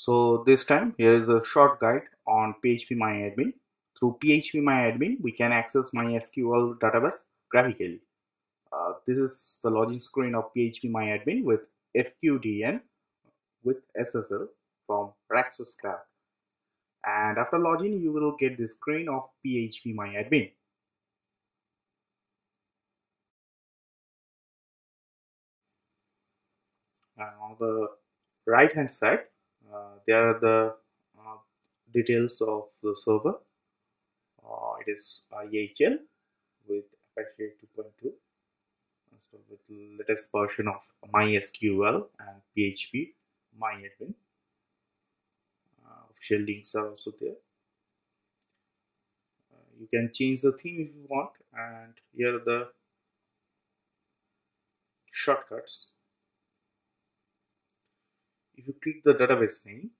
So this time here is a short guide on PHP Through PHP we can access MySQL database graphically. Uh, this is the login screen of PHP with FQDN with SSL from Rackspace Cloud. And after login, you will get the screen of PHP And on the right hand side, there are the uh, details of the server. Uh, it is IHL with Apache 2.2 so with latest version of MySQL and PHP MyAdmin. Uh, official links are also there. Uh, you can change the theme if you want and here are the shortcuts if you click the database name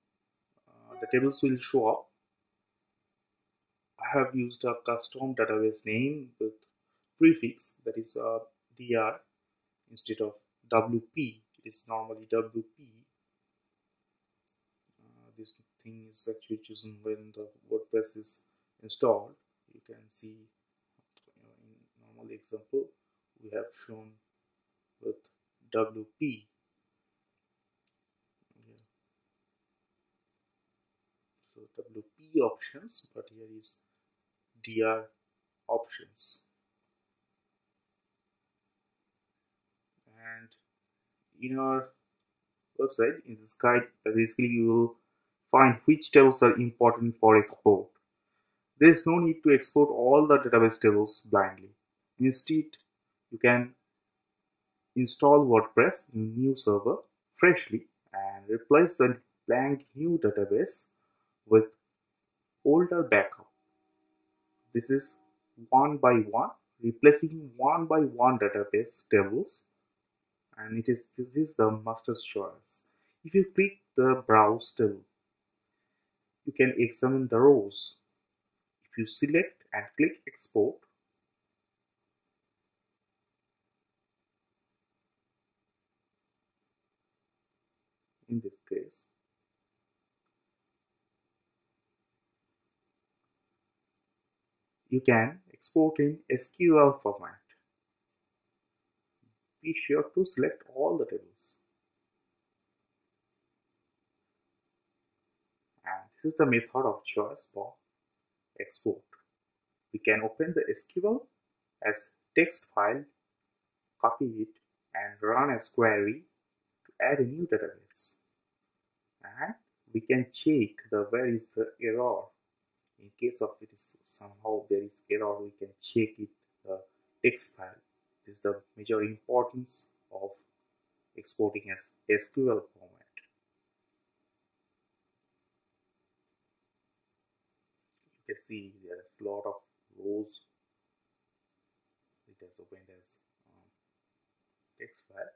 the tables will show up. I have used a custom database name with prefix that is a uh, dr instead of wp it is normally wp uh, this thing is actually chosen when the wordpress is installed. You can see in normal example we have shown with wp Options, but here is DR options. And in our website, in this guide, basically you will find which tables are important for export. There is no need to export all the database tables blindly. Instead, you can install WordPress in new server freshly and replace the blank new database with older backup. This is one by one, replacing one by one database tables and it is this is the master's choice. If you click the browse table, you can examine the rows. If you select and click export, in this case, You can export in SQL format. Be sure to select all the tables. And this is the method of choice for export. We can open the SQL as text file, copy it and run as query to add a new database. And we can check the where is the error in case of it is somehow there is error we can check it the text file this is the major importance of exporting as SQL format. You can see there's a lot of rows. It has opened as um, text file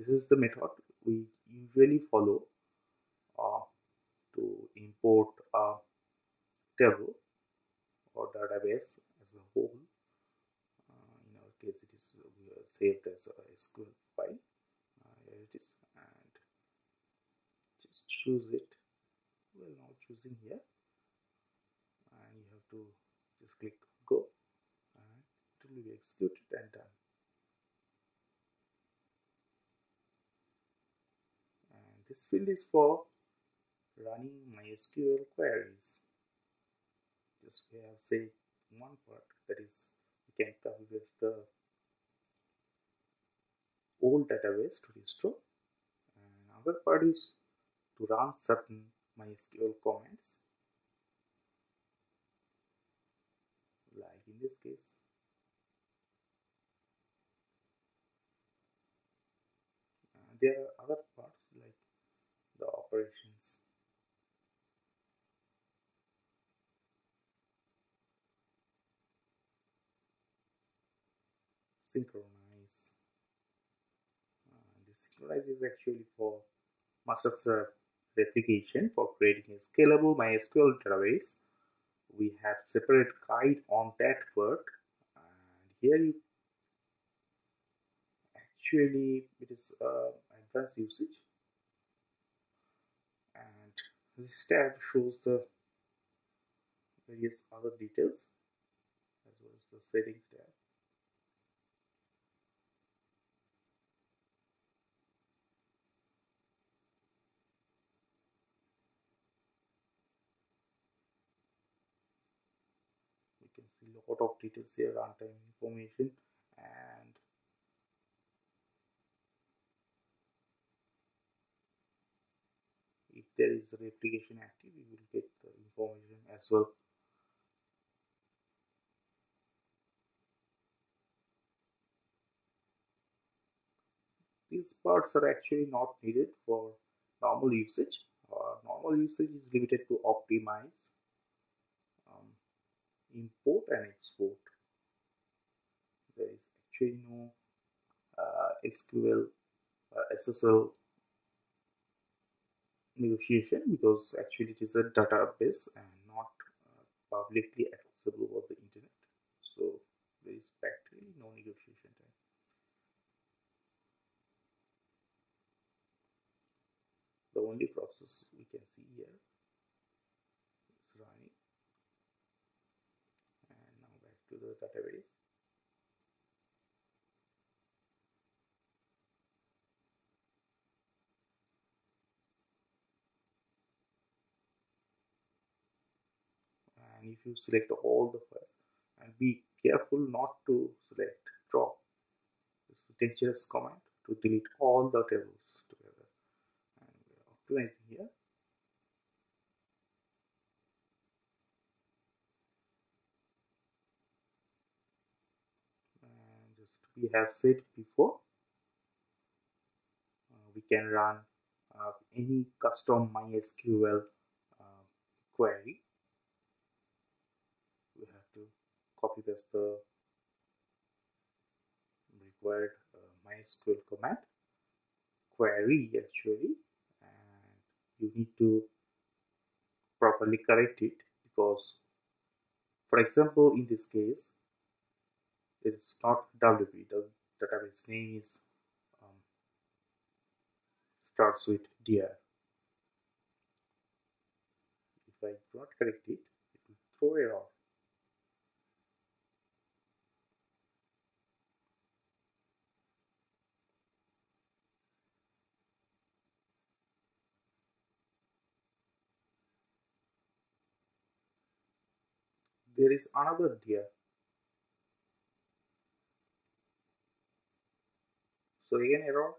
this is the method we usually follow uh, to import a table or database as a whole. Uh, in our case it is saved as a SQL file. Uh, here it is and just choose it. We're now choosing here. And you have to just click go. And it will be executed and done This field is for running MySQL queries. Just we have say one part that is we can calculate the old database to restore. And another part is to run certain MySQL commands. Like in this case. There are other operations. synchronize. Uh, this synchronize is actually for master replication for creating a scalable MySQL database. We have separate guide on that part and here you actually it is uh, advanced usage this tab shows the various other details as well as the settings tab we can see a lot of details here runtime information and if there is replication active we will get the information as well. These parts are actually not needed for normal usage. Uh, normal usage is limited to optimize um, import and export. There is actually no uh, SQL uh, SSL negotiation because actually it is a database and not uh, publicly accessible over the internet. So there is practically no negotiation time. The only process we can see here is running. And now back to the database and if you select all the files and be careful not to select drop. It's a dangerous command to delete all the tables together. And we are optimizing here? And just we have said before uh, we can run uh, any custom MySQL uh, query copy paste the required uh, MySQL command query actually and you need to properly correct it because for example in this case it is not WP the database name is um, starts with dir if I do not correct it it will throw error there is another dir. So again error.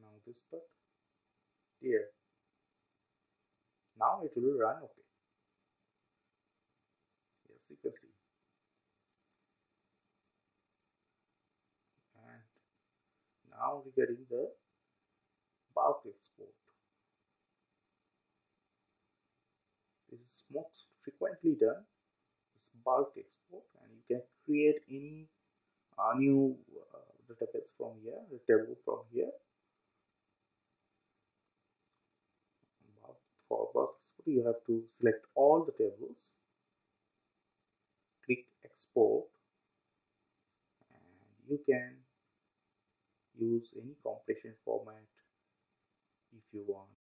Now this part here. Now it will run okay. Yes, you can see. And now we getting the bulk export. This is most frequently done. is bulk export, and you can create any uh, new uh, database from here, the table from here. For bulk export, you have to select all the tables, click export, and you can use any compression format if you want